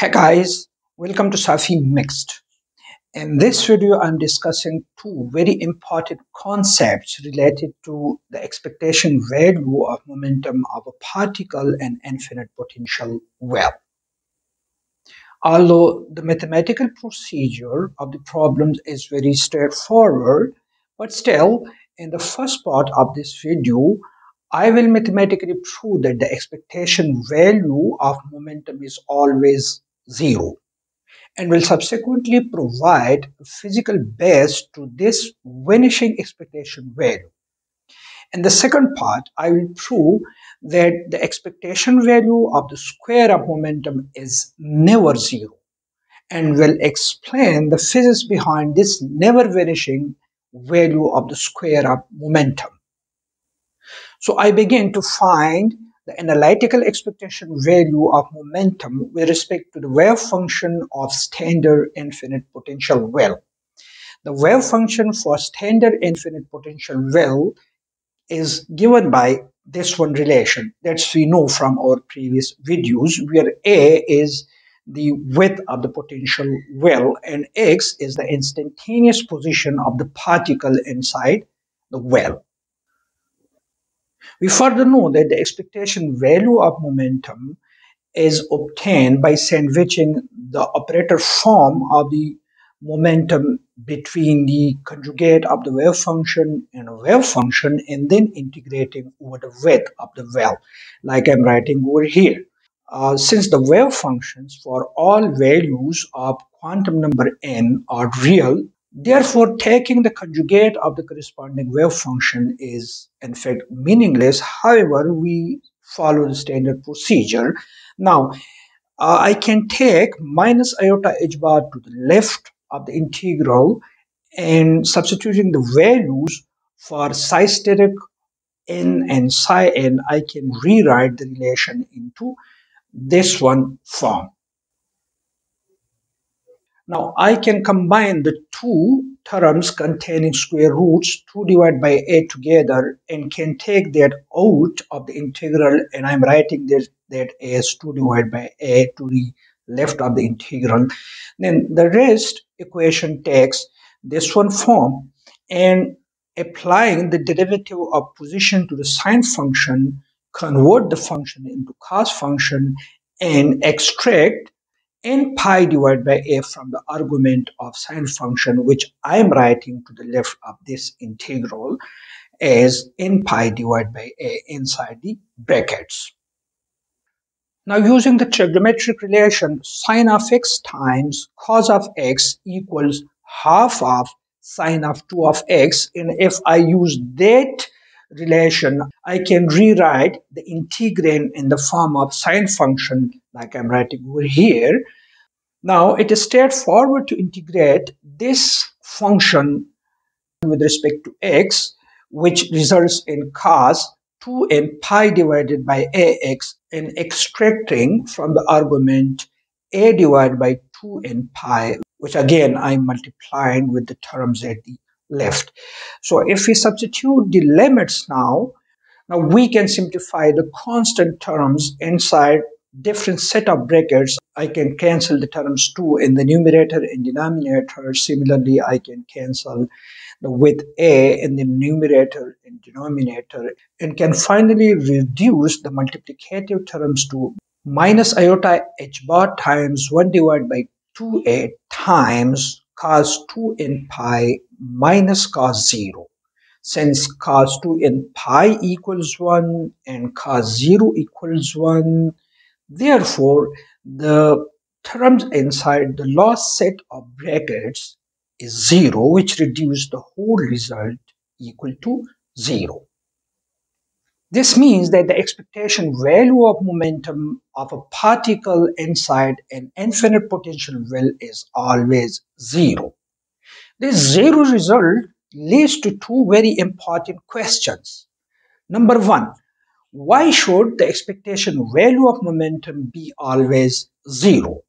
Hey guys, welcome to Safi Mixed. In this video, I'm discussing two very important concepts related to the expectation value of momentum of a particle and infinite potential well. Although the mathematical procedure of the problems is very straightforward, but still, in the first part of this video, I will mathematically prove that the expectation value of momentum is always zero and will subsequently provide a physical base to this vanishing expectation value. In the second part, I will prove that the expectation value of the square of momentum is never zero and will explain the physics behind this never vanishing value of the square of momentum. So I begin to find the analytical expectation value of momentum with respect to the wave function of standard infinite potential well. The wave function for standard infinite potential well is given by this one relation that we know from our previous videos where A is the width of the potential well and x is the instantaneous position of the particle inside the well. We further know that the expectation value of momentum is obtained by sandwiching the operator form of the momentum between the conjugate of the wave function and a wave function and then integrating over the width of the well like I'm writing over here. Uh, since the wave functions for all values of quantum number n are real, Therefore, taking the conjugate of the corresponding wave function is in fact meaningless. However, we follow the standard procedure. Now, uh, I can take minus iota h bar to the left of the integral and substituting the values for psi static n and psi n, I can rewrite the relation into this one form. Now I can combine the two terms containing square roots 2 divided by a together and can take that out of the integral and I'm writing this that as 2 divided by a to the left of the integral. Then the rest equation takes this one form and applying the derivative of position to the sine function convert the function into cos function and extract n pi divided by a from the argument of sine function which I am writing to the left of this integral as n pi divided by a inside the brackets. Now using the trigonometric relation sine of x times cos of x equals half of sine of 2 of x and if I use that relation I can rewrite the integrand in the form of sine function like I'm writing over here. Now it is straightforward to integrate this function with respect to x which results in cos 2n pi divided by ax and extracting from the argument a divided by 2n pi which again I'm multiplying with the terms at the left. So if we substitute the limits now, now we can simplify the constant terms inside different set of brackets. I can cancel the terms 2 in the numerator and denominator. Similarly, I can cancel the with a in the numerator and denominator and can finally reduce the multiplicative terms to minus iota h bar times 1 divided by 2a times cos 2 n pi minus cos 0. Since cos 2 n pi equals 1 and cos 0 equals 1, therefore the terms inside the last set of brackets is 0 which reduces the whole result equal to 0. This means that the expectation value of momentum of a particle inside an infinite potential well is always 0. This zero result leads to two very important questions. Number one, why should the expectation value of momentum be always zero?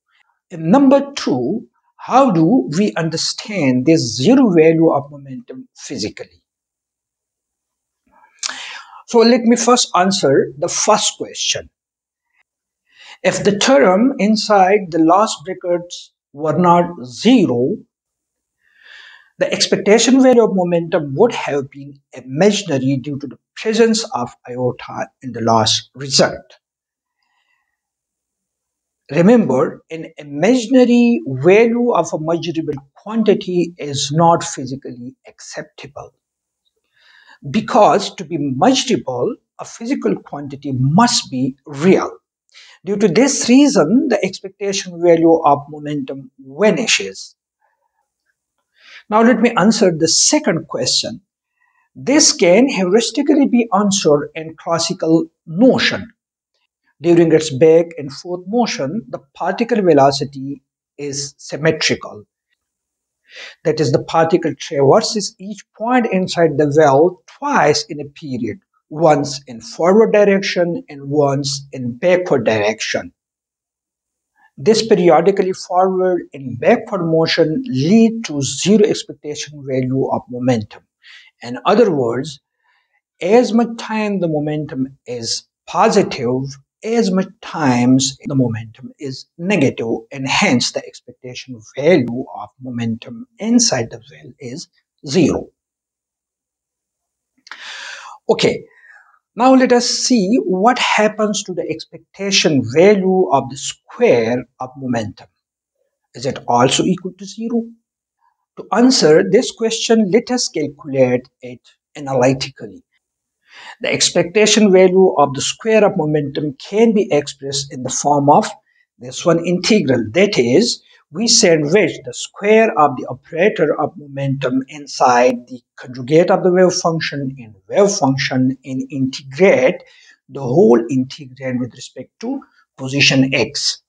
And number two, how do we understand this zero value of momentum physically? So let me first answer the first question. If the term inside the last brackets were not zero, the expectation value of momentum would have been imaginary due to the presence of iota in the last result. Remember, an imaginary value of a measurable quantity is not physically acceptable. Because to be measurable, a physical quantity must be real. Due to this reason, the expectation value of momentum vanishes. Now let me answer the second question. This can heuristically be answered in classical notion. During its back and forth motion, the particle velocity is symmetrical. That is, the particle traverses each point inside the well twice in a period, once in forward direction and once in backward direction. This periodically forward and backward motion lead to zero expectation value of momentum. In other words, as much time the momentum is positive, as much times the momentum is negative and hence the expectation value of momentum inside the well is zero. Okay, now let us see what happens to the expectation value of the square of momentum. Is it also equal to zero? To answer this question, let us calculate it analytically. The expectation value of the square of momentum can be expressed in the form of this one integral. That is, we sandwich the square of the operator of momentum inside the conjugate of the wave function in wave function and integrate the whole integrand with respect to position x.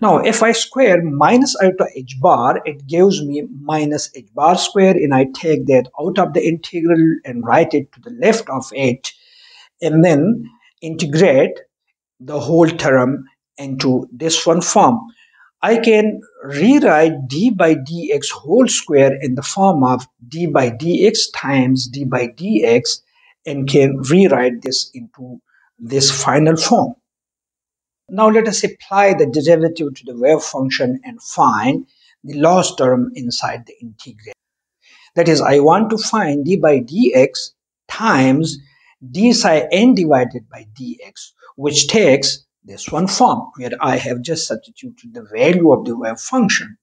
Now, if I square minus iota h bar, it gives me minus h bar square, and I take that out of the integral and write it to the left of it, and then integrate the whole term into this one form. I can rewrite d by dx whole square in the form of d by dx times d by dx and can rewrite this into this final form. Now let us apply the derivative to the wave function and find the loss term inside the integral. That is, I want to find d by dx times d psi n divided by dx, which takes this one form where I have just substituted the value of the wave function.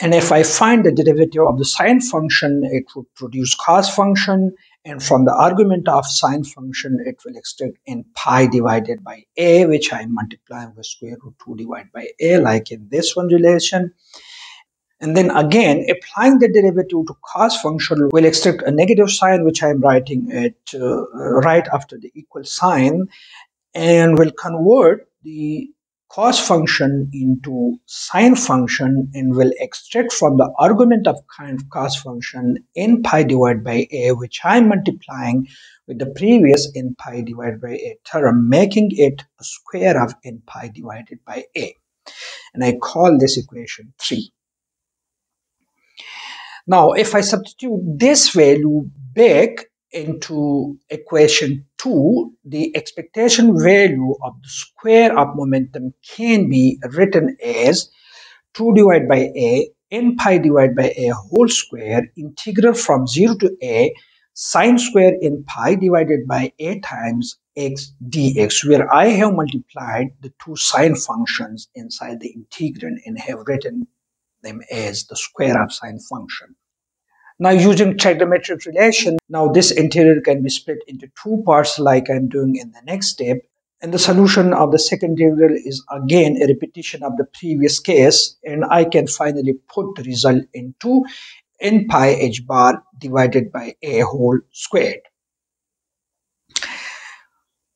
And if I find the derivative of the sine function, it would produce cos function. And from the argument of sine function, it will extract in pi divided by a, which I am multiplying with square root 2 divided by a, like in this one relation. And then again, applying the derivative to cos function will extract a negative sign, which I am writing it uh, right after the equal sign and will convert the cos function into sine function and will extract from the argument of cos function n pi divided by a which I'm multiplying with the previous n pi divided by a term making it a square of n pi divided by a and I call this equation 3. Now if I substitute this value back into equation 2, the expectation value of the square of momentum can be written as 2 divided by a n pi divided by a whole square integral from 0 to a sine square n pi divided by a times x dx where I have multiplied the two sine functions inside the integrand and have written them as the square of sine function. Now using trigonometric relation, now this integral can be split into two parts like I'm doing in the next step. And the solution of the second integral is again a repetition of the previous case. And I can finally put the result into n pi h bar divided by a whole squared.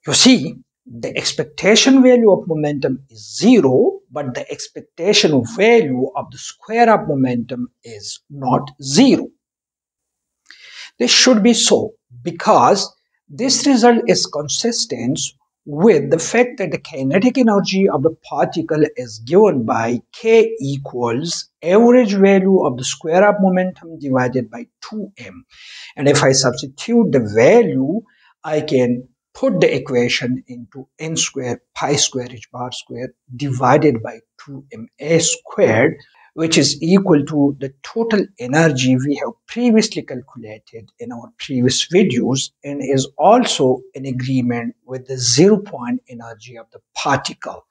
You see, the expectation value of momentum is zero, but the expectation value of the square of momentum is not zero. This should be so because this result is consistent with the fact that the kinetic energy of the particle is given by k equals average value of the square of momentum divided by 2m. And if I substitute the value, I can put the equation into n square pi square h bar square divided by 2ma squared which is equal to the total energy we have previously calculated in our previous videos and is also in agreement with the zero point energy of the particle.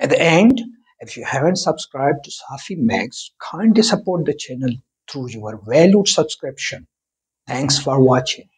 At the end, if you haven't subscribed to Safi Mixed, kindly support the channel through your valued subscription. Thanks for watching.